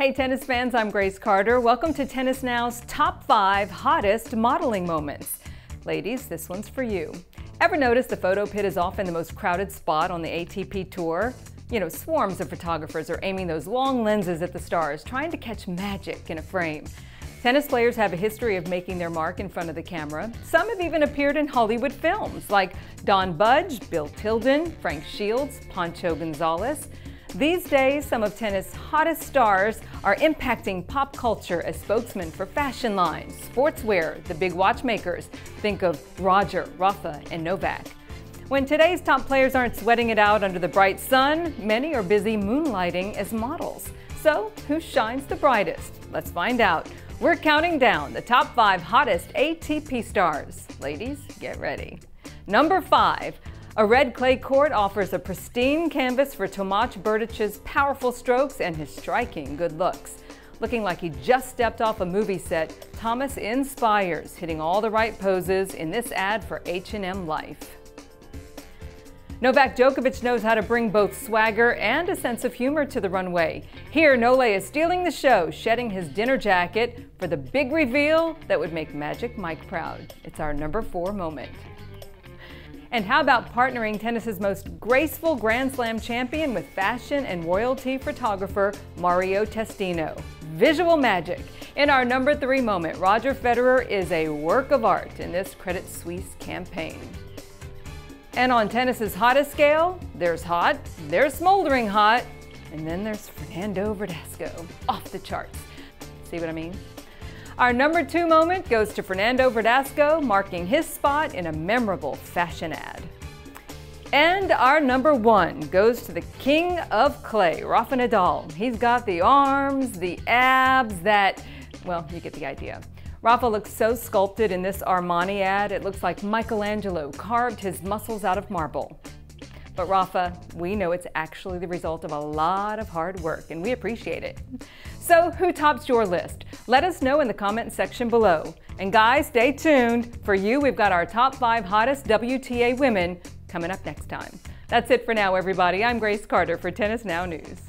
Hey tennis fans, I'm Grace Carter. Welcome to Tennis Now's top five hottest modeling moments. Ladies, this one's for you. Ever notice the photo pit is often the most crowded spot on the ATP Tour? You know, swarms of photographers are aiming those long lenses at the stars, trying to catch magic in a frame. Tennis players have a history of making their mark in front of the camera. Some have even appeared in Hollywood films, like Don Budge, Bill Tilden, Frank Shields, Pancho Gonzales. These days, some of tennis' hottest stars are impacting pop culture as spokesmen for fashion lines, sportswear, the big watchmakers. Think of Roger, Rafa, and Novak. When today's top players aren't sweating it out under the bright sun, many are busy moonlighting as models. So, who shines the brightest? Let's find out. We're counting down the top five hottest ATP stars. Ladies, get ready. Number five, a red clay court offers a pristine canvas for Tomas Berdych's powerful strokes and his striking good looks. Looking like he just stepped off a movie set, Thomas inspires, hitting all the right poses in this ad for H&M Life. Novak Djokovic knows how to bring both swagger and a sense of humor to the runway. Here, Nole is stealing the show, shedding his dinner jacket for the big reveal that would make Magic Mike proud. It's our number four moment. And how about partnering tennis's most graceful Grand Slam champion with fashion and royalty photographer Mario Testino? Visual magic. In our number three moment, Roger Federer is a work of art in this Credit Suisse campaign. And on tennis's hottest scale, there's hot, there's smoldering hot, and then there's Fernando Verdasco, off the charts. See what I mean? Our number two moment goes to Fernando Verdasco, marking his spot in a memorable fashion ad. And our number one goes to the king of clay, Rafa Nadal. He's got the arms, the abs that, well, you get the idea. Rafa looks so sculpted in this Armani ad, it looks like Michelangelo carved his muscles out of marble. But Rafa, we know it's actually the result of a lot of hard work, and we appreciate it. So who tops your list? Let us know in the comment section below. And guys, stay tuned. For you, we've got our top five hottest WTA women coming up next time. That's it for now, everybody. I'm Grace Carter for Tennis Now News.